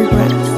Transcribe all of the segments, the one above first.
two breaths.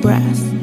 breath.